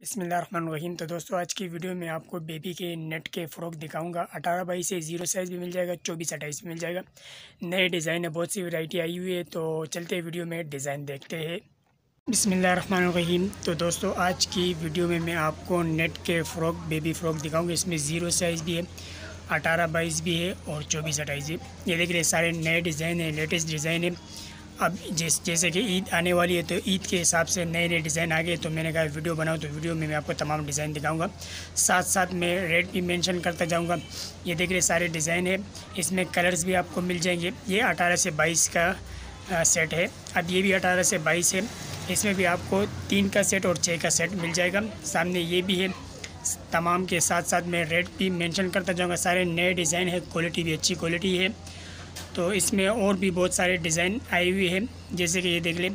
बसमीम तो दोस्तों, आज की वीडियो में आपको बेबी के नेट के फ़्रॉक दिखाऊँगा। अठारह बाई से ज़ीरो साइज़ भी मिल जाएगा, चौबीस अट्ठाईस भी मिल जाएगा। नए डिज़ाइन है, बहुत सी वैरायटी आई हुई है तो चलते वीडियो में, डिज़ाइन देखते हैं। बसमीम तो दोस्तों, आज की वीडियो में मैं आपको नेट के फ़्रॉक, बेबी फ़्रॉक दिखाऊँगा। इसमें ज़ीरो साइज़ भी है, अठारह बाईस भी है और चौबीस अट्ठाईस भी ये देख रहे सारे नए डिज़ाइन है, लेटेस्ट डिज़ाइन है। अब जिस, जैसे कि ईद आने वाली है तो ईद के हिसाब से नए नए डिज़ाइन आ गए तो मैंने कहा, वीडियो बनाऊँ तो वीडियो में मैं आपको तमाम डिज़ाइन दिखाऊँगा। साथ साथ मैं रेट भी मेंशन करता जाऊँगा। ये देख रहे सारे डिज़ाइन है। इसमें कलर्स भी आपको मिल जाएँगे। ये अठारह से बाईस का सेट है। अब ये भी अठारह से बाईस है। इसमें भी आपको तीन का सेट और छः का सेट मिल जाएगा। सामने ये भी है। तमाम के साथ साथ मैं रेट भी मेंशन करता जाऊँगा। सारे नए डिज़ाइन है, क्वालिटी भी अच्छी क्वालिटी है। तो इसमें और भी बहुत सारे डिज़ाइन आई हुई है। जैसे कि ये देख लें,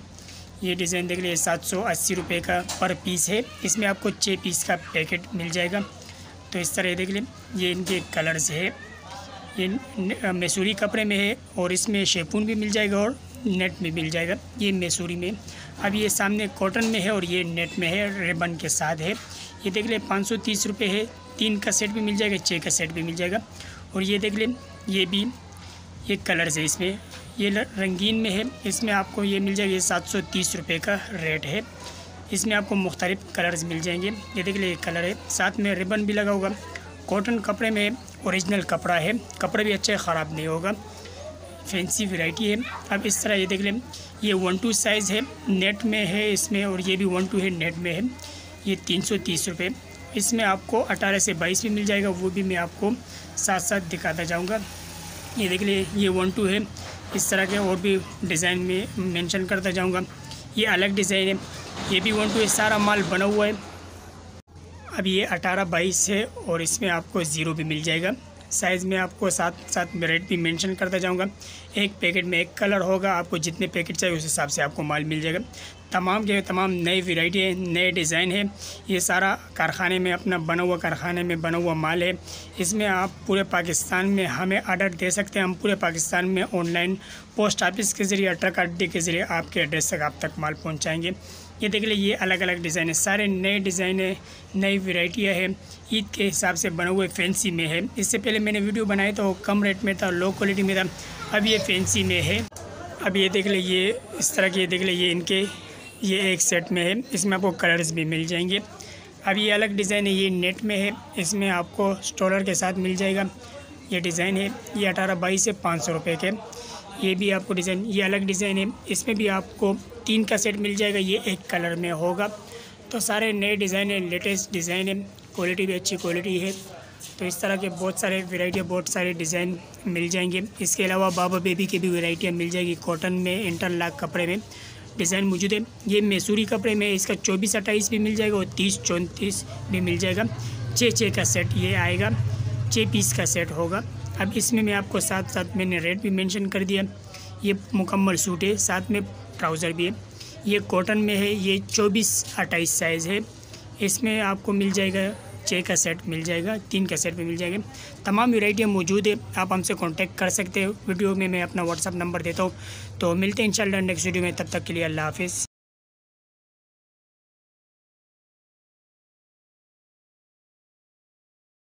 ये डिज़ाइन देख लें सात सौ अस्सी रुपये का पर पीस है। इसमें आपको छः पीस का पैकेट मिल जाएगा। तो इस तरह देख लें, ये इनके कलर्स है। ये मैसूरी कपड़े में है और इसमें शेपून भी मिल जाएगा और नेट में मिल जाएगा, ये मैसूरी में। अब ये सामने कॉटन में है और ये नेट में है, रिबन के साथ है। ये देख लें, पाँच सौ तीस रुपये है। तीन का सेट भी मिल जाएगा छः का सेट भी मिल जाएगा। और ये देख लें, ये भी ये कलर्स है इसमें। ये रंगीन में है। इसमें आपको ये मिल जाएगा ये सात सौ तीस रुपये का रेट है। इसमें आपको मुख्तलिफ़ कलर्स मिल जाएँगे। ये देख लीजिए कलर है। साथ में रिबन भी लगा होगा। कॉटन कपड़े में ओरिजिनल कपड़ा है। कपड़ा भी अच्छे ख़राब नहीं होगा। फैंसी वैरायटी है। अब इस तरह ये देख लें। ये वन टू साइज़ है। नेट में है इसमें और ये भी वन टू है, नेट में है। ये तीन सौ तीस रुपये इसमें आपको अठारह से बाईस भी मिल जाएगा। वो भी मैं आपको साथ साथ दिखाता जाऊँगा। ये देख लिए ये वन टू है। इस तरह के और भी डिज़ाइन में मेंशन करता जाऊँगा। ये अलग डिज़ाइन है। ये भी वन टू है। सारा माल बना हुआ है। अब ये अठारह बाईस है और इसमें आपको ज़ीरो भी मिल जाएगा। साइज़ में आपको साथ साथ रेट भी मेंशन करता जाऊँगा। एक पैकेट में एक कलर होगा, आपको जितने पैकेट चाहिए उस हिसाब से आपको माल मिल जाएगा। तमाम के तमाम नई वेराइटी है, नए डिज़ाइन है। ये सारा कारखाने में अपना बना हुआ कारखाने में बना हुआ माल है। इसमें आप पूरे पाकिस्तान में हमें आर्डर दे सकते हैं। हम पूरे पाकिस्तान में ऑनलाइन पोस्ट ऑफ़िस के ज़रिए ट्रक अड्डे के ज़रिए आपके एड्रेस तक आप तक माल पहुँचाएँगे। ये देख लीजिए ये अलग अलग डिज़ाइन है। सारे नए डिज़ाइन है, नई वेराइटियाँ है। ईद के हिसाब से बने हुए फैंसी में है। इससे पहले मैंने वीडियो बनाए तो कम रेट में था, लो क्वालिटी में था। अब ये फैंसी में है। अब ये देख लीजिए इस तरह के देख लीजिए इनके, ये एक सेट में है। इसमें आपको कलर्स भी मिल जाएँगे। अब ये अलग डिज़ाइन है, ये नेट में है। इसमें आपको स्टॉलर के साथ मिल जाएगा। ये डिज़ाइन है, ये अठारह बाईस से पाँच सौ रुपये के। ये भी आपको डिज़ाइन, ये अलग डिज़ाइन है। इसमें भी आपको तीन का सेट मिल जाएगा, ये एक कलर में होगा। तो सारे नए डिज़ाइन है, लेटेस्ट डिज़ाइन है, क्वालिटी भी अच्छी क्वालिटी है। तो इस तरह के बहुत सारे वेराइटी बहुत सारे डिज़ाइन मिल जाएँगे। इसके अलावा बाबा बेबी की भी वेराइटियाँ मिल जाएगी कॉटन में, इंटरलॉक कपड़े में। डिज़ाइन मौजूद है। ये मैसूरी कपड़े में इसका चौबीस अट्ठाईस भी मिल जाएगा और तीस चौंतीस भी मिल जाएगा। छः छः का सेट ये आएगा। छः पीस का सेट होगा। अब इसमें मैं आपको साथ साथ मैंने रेट भी मेंशन कर दिया। ये मुकम्मल सूट है, साथ में ट्राउज़र भी है। ये कॉटन में है, ये चौबीस अट्ठाईस साइज़ है। इसमें आपको मिल जाएगा छः का सेट मिल जाएगा, तीन का सेट भी मिल जाएगा। तमाम वेराइटियाँ मौजूद है, आप हमसे कांटेक्ट कर सकते हो। वीडियो में मैं अपना व्हाट्सअप नंबर देता हूँ। तो मिलते हैं इंशाल्लाह नेक्स्ट वीडियो में, तब तक के लिए अल्लाह हाफिज़।